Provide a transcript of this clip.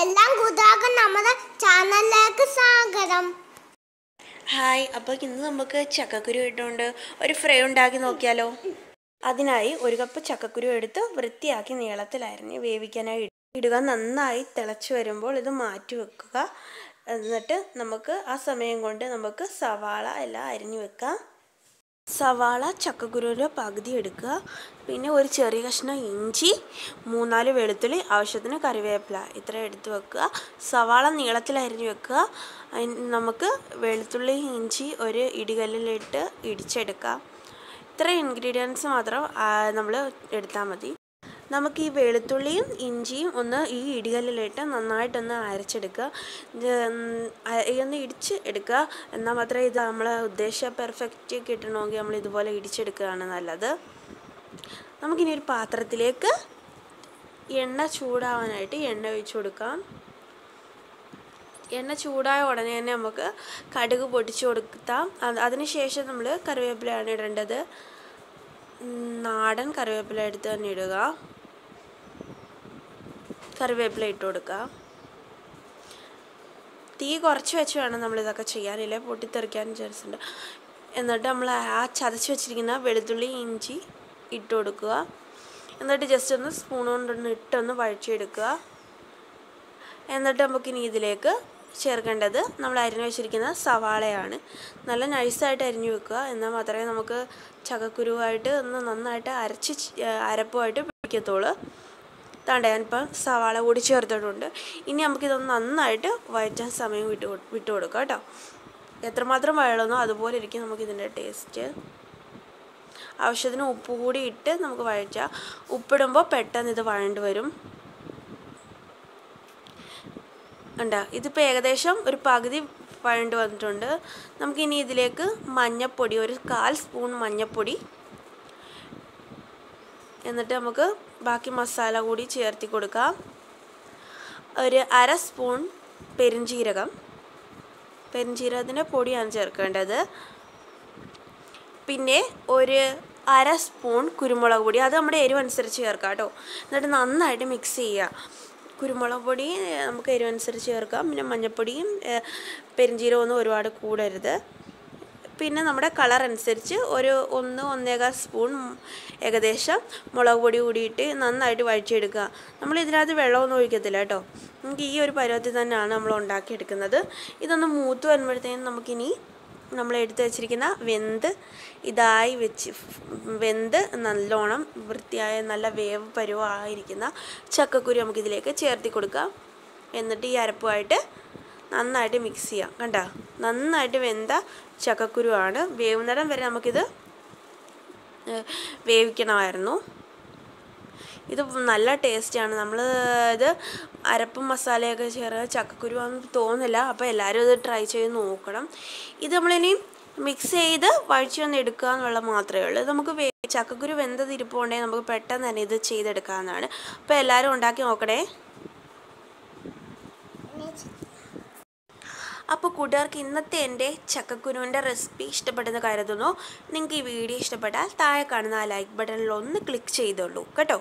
എല്ലാം കൂതാകും നമ്മുടെ ചാനലിലേക്ക് സ്വാഗതം. ഹായ് അപ്പോൾ ഇന്ന് നമുക്ക് ചക്കക്കുരു ഇട്ടുകൊണ്ട് ഒരു ഫ്രൈ ഉണ്ടാക്കി നോക്കിയാലോ? അതിനായി ഒരു കപ്പ് ചക്കക്കുരു എടുത്ത് വൃത്തിയാക്കി നീളത്തിലായിരുന്നു വേവിക്കാനായി ഇട- ഇടുക. നന്നായി തിളച്ച് വരുമ്പോൾ ഇത് മാറ്റി വെക്കുക. എന്നിട്ട് നമുക്ക് ആ സമയം കൊണ്ട് നമുക്ക് സവാള എല്ലാം അരിഞ്ഞു വെക്കാം. സവാള ചക്കക്കുരുവിന്റെ പകുതി എടുക്കുക. പിന്നെ ഒരു ചെറിയ കഷ്ണം ഇഞ്ചി മൂന്നാൽ വെളുത്തുള്ളി ആവശ്യത്തിന് കറിവേപ്പില ഇത്ര എടുത്ത് വെക്കുക. സവാള നീളത്തിൽ അരിഞ്ഞ് വെക്കുക. നമുക്ക് വെളുത്തുള്ളി ഇഞ്ചി ഒരു ഇടികല്ലിലിട്ട് ഇടിച്ചെടുക്കാം. ഇത്ര ഇൻഗ്രീഡിയൻസ് മാത്രം നമ്മൾ എടുത്താൽ മതി. നമുക്ക് ഈ വെളുത്തുള്ളിയും ഇഞ്ചിയും ഒന്ന് ഈ ഇടികല്ലിലിട്ട് നന്നായിട്ടൊന്ന് അരച്ചെടുക്കുക. ഒന്ന് ഇടിച്ച് എടുക്കുക. എന്നാൽ മാത്രമേ ഇത് നമ്മളെ ഉദ്ദേശ പെർഫെക്റ്റ് കിട്ടണമെങ്കിൽ നമ്മൾ ഇതുപോലെ ഇടിച്ചെടുക്കുകയാണ് നല്ലത്. നമുക്കിനി ഒരു പാത്രത്തിലേക്ക് എണ്ണ ചൂടാവാനായിട്ട് എണ്ണ ഒഴിച്ചു കൊടുക്കാം. എണ്ണ ചൂടായ ഉടനെ തന്നെ നമുക്ക് കടുക് പൊട്ടിച്ചു കൊടുത്താം. അത് അതിനുശേഷം നമ്മൾ കറിവേപ്പിലയാണ് ഇടേണ്ടത്. നാടൻ കറിവേപ്പില എടുത്ത് തന്നെ ഇടുക. കറിവേപ്പില ഇട്ട് കൊടുക്കുക. തീ കുറച്ച് വെച്ച് വേണം നമ്മളിതൊക്കെ ചെയ്യാനില്ലേ പൊട്ടിത്തെറിക്കാൻ ഉണ്ട്. എന്നിട്ട് നമ്മൾ ആ ചതച്ച് വെച്ചിരിക്കുന്ന വെളുത്തുള്ളി ഇഞ്ചി ഇട്ട് കൊടുക്കുക. എന്നിട്ട് ജസ്റ്റ് ഒന്ന് സ്പൂൺ കൊണ്ടൊന്ന് ഇട്ടൊന്ന് വഴിച്ചെടുക്കുക എന്നിട്ട് നമുക്കിനി ഇതിലേക്ക് ചേർക്കേണ്ടത് നമ്മൾ അരിഞ്ഞു വെച്ചിരിക്കുന്ന സവാളയാണ്. നല്ല നൈസായിട്ട് അരിഞ്ഞു വെക്കുക. എന്നാൽ മാത്രമേ നമുക്ക് ചകക്കുരുവായിട്ട് ഒന്ന് നന്നായിട്ട് അരച്ച് അരപ്പുമായിട്ട് പിടിക്കത്തുള്ളൂ. താണ്ട ഞാനിപ്പം സവാള കൂടി ചേർത്തിട്ടുണ്ട്. ഇനി നമുക്കിതൊന്ന് നന്നായിട്ട് വഴറ്റാൻ സമയം വിട്ട് വിട്ടു വിട്ട് കൊടുക്കാം കേട്ടോ. എത്രമാത്രം വഴളുന്നോ അതുപോലെ ഇരിക്കും നമുക്കിതിന്റെ ടേസ്റ്റ്. ആവശ്യത്തിന് ഉപ്പ് കൂടി ഇട്ട് നമുക്ക് വഴറ്റാം. ഉപ്പിടുമ്പോൾ പെട്ടെന്ന് ഇത് വഴണ്ട് വരും. ഉണ്ടോ ഇതിപ്പോൾ ഏകദേശം ഒരു പകുതി വഴണ്ട് വന്നിട്ടുണ്ട്. നമുക്കിനി ഇതിലേക്ക് മഞ്ഞപ്പൊടി ഒരു കാൽ സ്പൂൺ മഞ്ഞപ്പൊടി എന്നിട്ട് നമുക്ക് ബാക്കി മസാല കൂടി ചേർത്തി കൊടുക്കാം. ഒരു അര സ്പൂൺ പെരിഞ്ജീരകം പെരിഞ്ജീരകത്തിന്റെ പൊടിയാണ് ചേർക്കേണ്ടത്. പിന്നെ ഒരു അര സ്പൂൺ കുരുമുളക് പൊടി. അത് നമ്മുടെ എരിവനുസരിച്ച് ചേർക്കാം കേട്ടോ. എന്നിട്ട് നന്നായിട്ട് മിക്സ് ചെയ്യുക. കുരുമുളക് പൊടി നമുക്ക് എരിവനുസരിച്ച് ചേർക്കാം. പിന്നെ മഞ്ഞൾപ്പൊടിയും പെരിഞ്ചീരകമൊന്നും ഒരുപാട് കൂടരുത്. പിന്നെ നമ്മുടെ കളർ അനുസരിച്ച് ഒരു ഒന്ന് ഒന്നേകാൽ സ്പൂൺ ഏകദേശം മുളക് പൊടി കൂടിയിട്ട് നന്നായിട്ട് വഴിച്ചെടുക്കുക നമ്മൾ ഇതിനകത്ത് വെള്ളമൊന്നും ഒഴിക്കത്തില്ല കേട്ടോ. നമുക്ക് ഈ ഒരു പരുവത്തിൽ തന്നെയാണ് നമ്മൾ ഉണ്ടാക്കിയെടുക്കുന്നത്. ഇതൊന്ന് മൂത്ത് വരുമ്പോഴത്തേക്കും നമുക്കിനി നമ്മൾ എടുത്തു വെച്ചിരിക്കുന്ന വെന്ത് ഇതായി വെച്ച് വെന്ത് നല്ലോണം വൃത്തിയായ നല്ല വേവ് പരുവായിരിക്കുന്ന ചക്കക്കുരു നമുക്കിതിലേക്ക് ചേർത്തി കൊടുക്കാം. എന്നിട്ട് ഈ അരപ്പുമായിട്ട് നന്നായിട്ട് മിക്സ് ചെയ്യാം. കണ്ട? നന്നായിട്ട് വെന്ത ചക്കക്കുരുവാണ്. വേവുന്നിടം വരെ നമുക്കിത് വേവിക്കണമായിരുന്നു. ഇത് നല്ല ടേസ്റ്റാണ് നമ്മൾ ഇത് അരപ്പും മസാലയൊക്കെ ചേർത്ത് ചക്കക്കുരുവാന്ന് തോന്നില്ല അപ്പോൾ എല്ലാവരും ഇത് ട്രൈ ചെയ്ത് നോക്കണം. ഇത് നമ്മളിനി മിക്സ് ചെയ്ത് വഴിച്ച് വന്ന് എടുക്കുക എന്നുള്ളത് മാത്രമേ ഉള്ളൂ. നമുക്ക് ചക്കക്കുരു വെന്തത് നമുക്ക് പെട്ടെന്ന് തന്നെ ഇത് ചെയ്തെടുക്കാവുന്നതാണ്. അപ്പോൾ എല്ലാവരും ഉണ്ടാക്കി നോക്കണേ. അപ്പോൾ കൂട്ടുകാർക്ക് ഇന്നത്തെ എന്റെ ചക്കക്കുരുവിന്റെ റെസിപ്പി ഇഷ്ടപ്പെട്ടെന്ന് കരുതുന്നു നിങ്ങൾക്ക് ഈ വീഡിയോ ഇഷ്ടപ്പെട്ടാൽ താഴെ കാണുന്ന ആ ലൈക്ക് ബട്ടണിൽ ഒന്ന് ക്ലിക്ക് ചെയ്തോളൂ. കേട്ടോ?